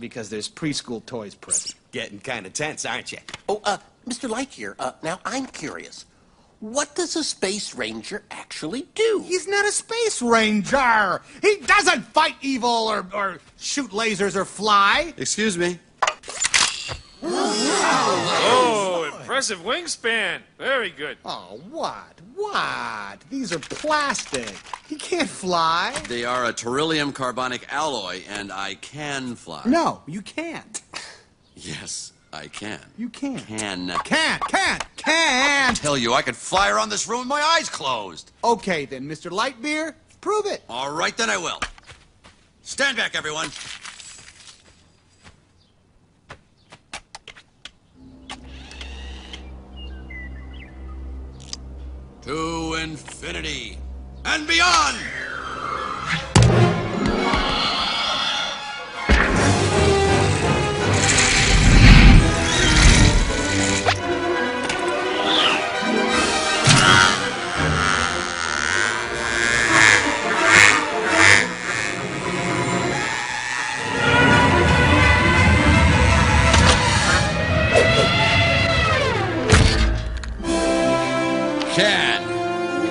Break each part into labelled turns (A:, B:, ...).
A: because there's preschool toys present.
B: Getting kind of tense, aren't you?
C: Oh, uh, Mr. Lightyear, uh, now I'm curious. What does a space ranger actually do?
A: He's not a space ranger. He doesn't fight evil or, or shoot lasers or fly.
D: Excuse me.
E: Oh, impressive wingspan. Very good.
A: Oh, what? What? These are plastic. He can't fly.
D: They are a terillium carbonic alloy, and I can fly.
A: No, you can't.
D: Yes, I can.
A: You can't.
D: Can.
A: Can't, can't, can't.
D: Tell you, I could fly around this room with my eyes closed.
A: Okay, then, Mr. Lightbeer, prove it.
D: All right, then I will. Stand back, everyone. To infinity and beyond! Can.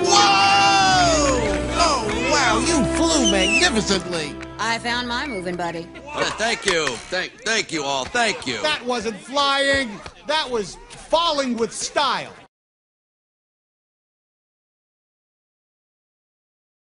C: Whoa! Oh, wow, you flew magnificently.
F: I found my moving buddy.
D: Uh, thank you. Thank, thank you all. Thank you.
A: That wasn't flying. That was falling with style.